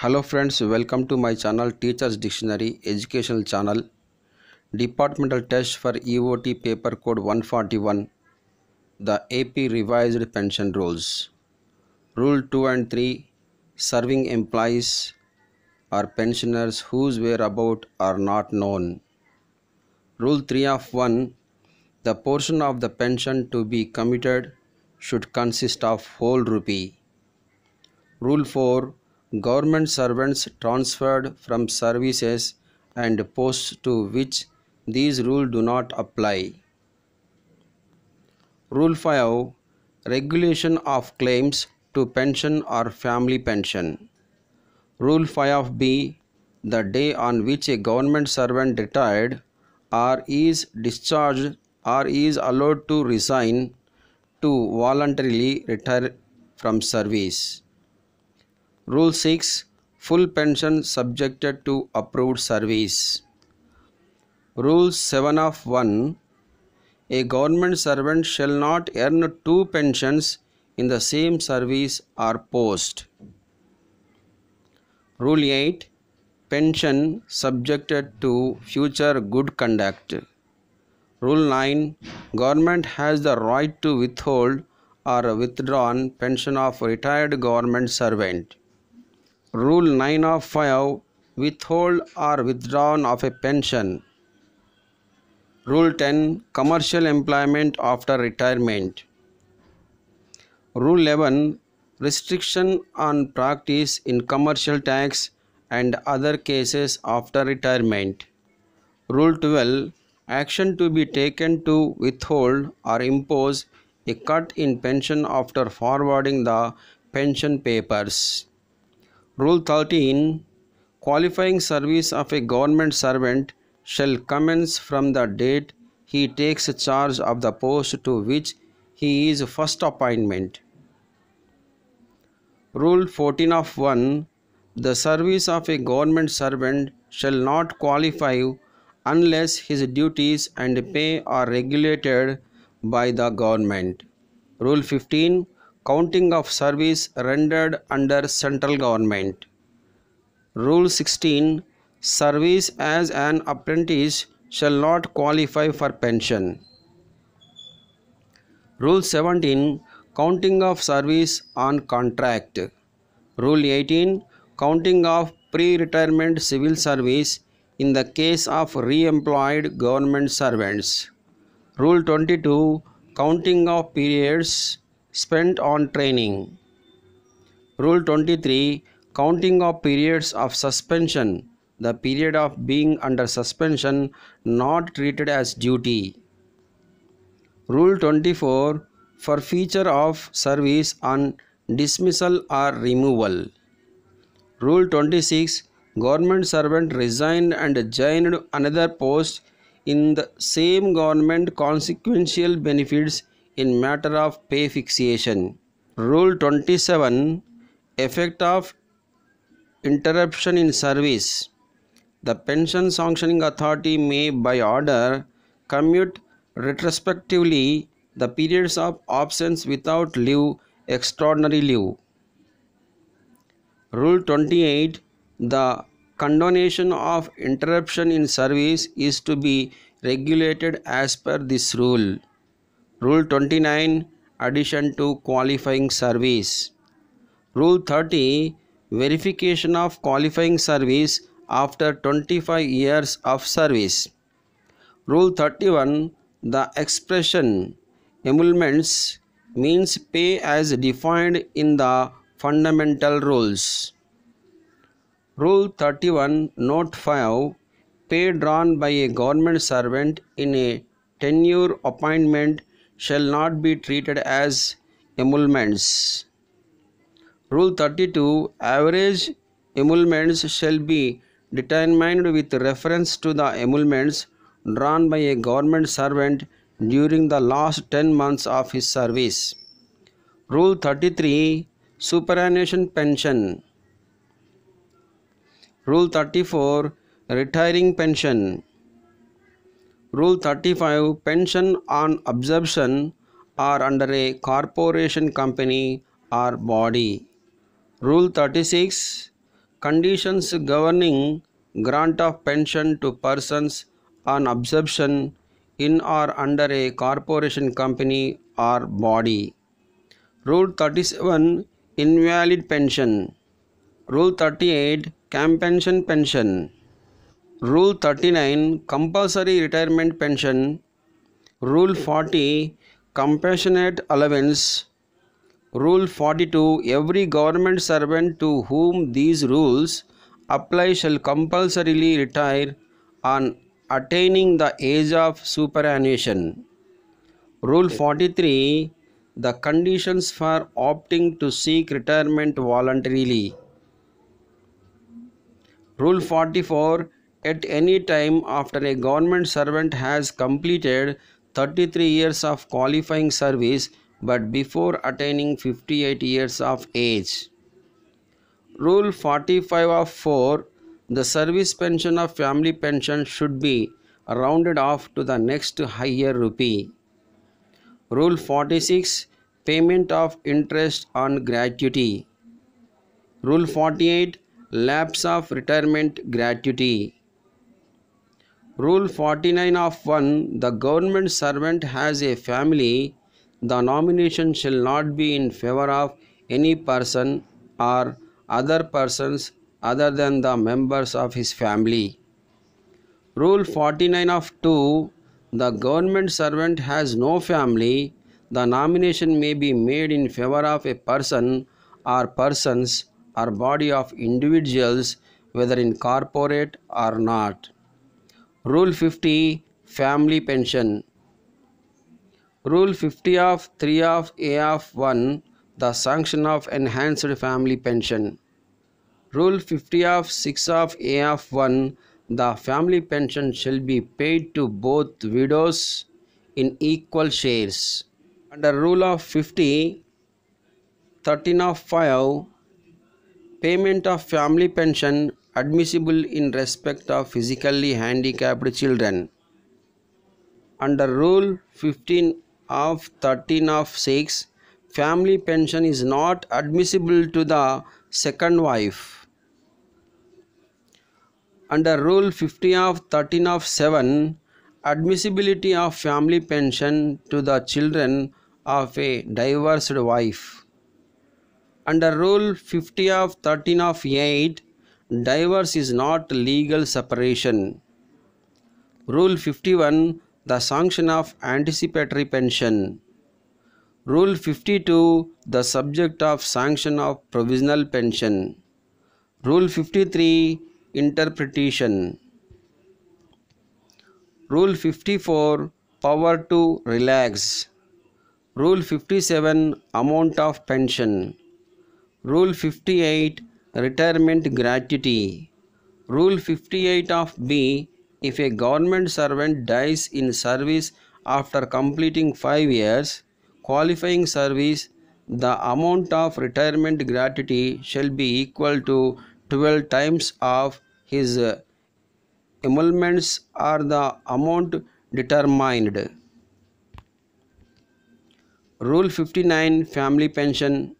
Hello friends, welcome to my channel Teachers Dictionary Educational Channel. Departmental test for EOT paper code 141. The AP revised pension rules. Rule 2 and 3 serving employees or pensioners whose whereabout are not known. Rule 3 of 1 the portion of the pension to be commuted should consist of whole rupee. Rule 4 Government servants transferred from services and posts to which these rules do not apply. Rule 5 Regulation of claims to pension or family pension. Rule 5 of B The day on which a government servant retired or is discharged or is allowed to resign to voluntarily retire from service. Rule 6 Full pension subjected to approved service. Rule 7 of 1 A government servant shall not earn two pensions in the same service or post. Rule 8 Pension subjected to future good conduct. Rule 9 Government has the right to withhold or withdrawn pension of retired government servant. Rule 9 of 5 Withhold or withdrawn of a pension. Rule 10 Commercial employment after retirement. Rule 11 Restriction on practice in commercial tax and other cases after retirement. Rule 12 Action to be taken to withhold or impose a cut in pension after forwarding the pension papers. Rule 13 Qualifying service of a government servant shall commence from the date he takes charge of the post to which he is first appointment. Rule 14 of 1 The service of a government servant shall not qualify unless his duties and pay are regulated by the government. Rule 15 Counting of service rendered under central government. Rule 16 Service as an apprentice shall not qualify for pension. Rule 17 Counting of service on contract. Rule 18 Counting of pre retirement civil service in the case of re employed government servants. Rule 22 Counting of periods spent on training. Rule 23 Counting of periods of suspension, the period of being under suspension not treated as duty. Rule 24 Forfeiture of service on dismissal or removal. Rule 26 Government servant resigned and joined another post in the same government consequential benefits in matter of pay fixation. Rule 27 Effect of interruption in service. The pension sanctioning authority may by order commute retrospectively the periods of absence without leave extraordinary leave. Rule 28 The condonation of interruption in service is to be regulated as per this rule. Rule 29 Addition to qualifying service. Rule 30 Verification of qualifying service after 25 years of service. Rule 31 The expression emoluments means pay as defined in the fundamental rules. Rule 31 Note 5 Pay drawn by a government servant in a tenure appointment shall not be treated as emoluments. Rule 32 Average emoluments shall be determined with reference to the emoluments drawn by a government servant during the last 10 months of his service. Rule 33 Superannuation Pension. Rule 34 Retiring Pension. Rule 35 Pension on absorption are under a corporation company or body. Rule 36 conditions governing grant of pension to persons on absorption in or under a corporation company or body. Rule 37 Invalid pension. Rule 38 Compensation pension. Rule 39 Compulsory retirement pension. Rule 40 Compassionate allowance. Rule 42 Every government servant to whom these rules apply shall compulsorily retire on attaining the age of superannuation. Rule 43 The conditions for opting to seek retirement voluntarily. Rule 44 At any time after a government servant has completed 33 years of qualifying service but before attaining 58 years of age. Rule 45 of 4 The service pension of family pension should be rounded off to the next higher rupee. Rule 46 Payment of interest on gratuity. Rule 48 Lapse of retirement gratuity. Rule 49 of 1 The government servant has a family. The nomination shall not be in favor of any person or other persons other than the members of his family. Rule 49 of 2 The government servant has no family. The nomination may be made in favor of a person or persons or body of individuals whether in corporate or not. Rule 50 Family Pension Rule 50 of 3 of A of 1 The sanction of enhanced family pension. Rule 50 of 6 of A of 1 The family pension shall be paid to both widows in equal shares. Under Rule of 50 13 of 5 Payment of family pension admissible in respect of physically handicapped children. Under Rule 15 of 13 of 6, family pension is not admissible to the second wife. Under Rule 50 of 13 of 7, admissibility of family pension to the children of a divorced wife. Under Rule 50 of 13 of 8, divorce is not legal separation. Rule 51, the sanction of anticipatory pension. Rule 52, the subject of sanction of provisional pension. Rule 53, interpretation. Rule 54, power to relax. Rule 57, amount of pension. Rule 58, retirement gratuity. Rule 58 of B, if a government servant dies in service after completing 5 years, qualifying service, the amount of retirement gratuity shall be equal to 12 times of his emoluments or the amount determined. Rule 59 Family Pension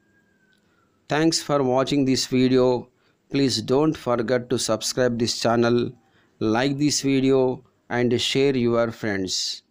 Thanks for watching this video. Please don't forget to subscribe this channel, like this video and share your friends.